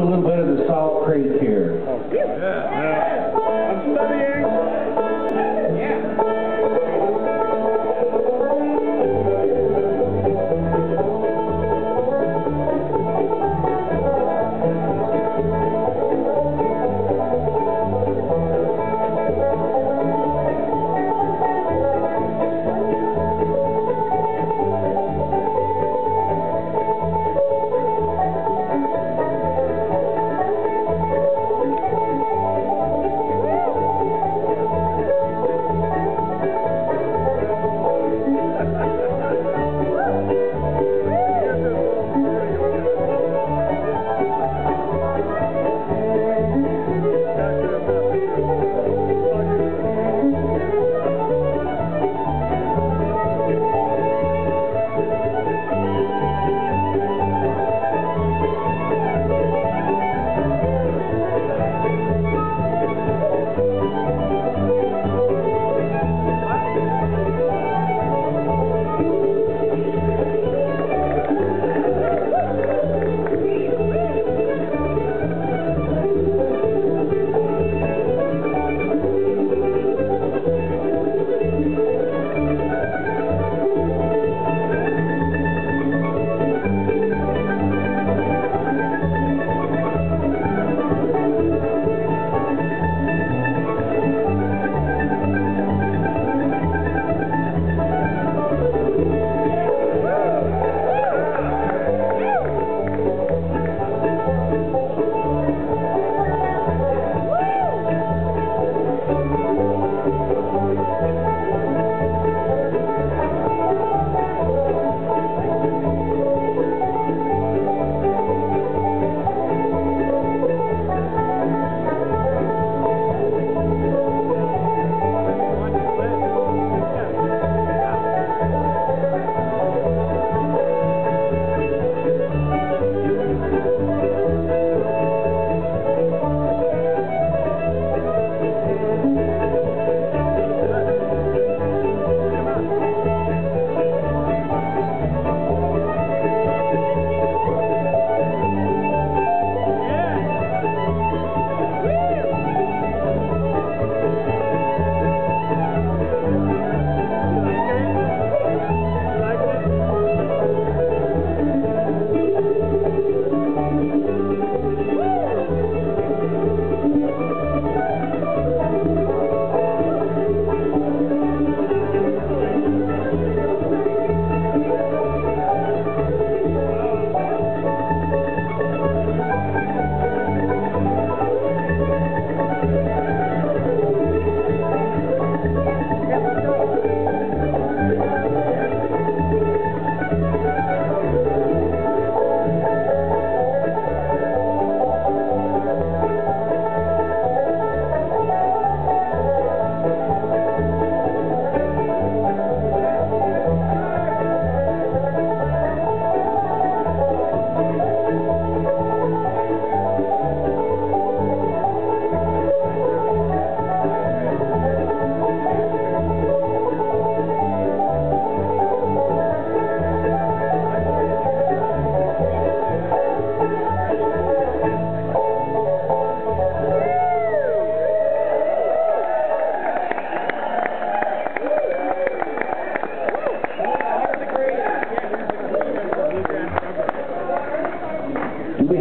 a little bit of the Salt Creek here. Oh, yeah.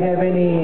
Have any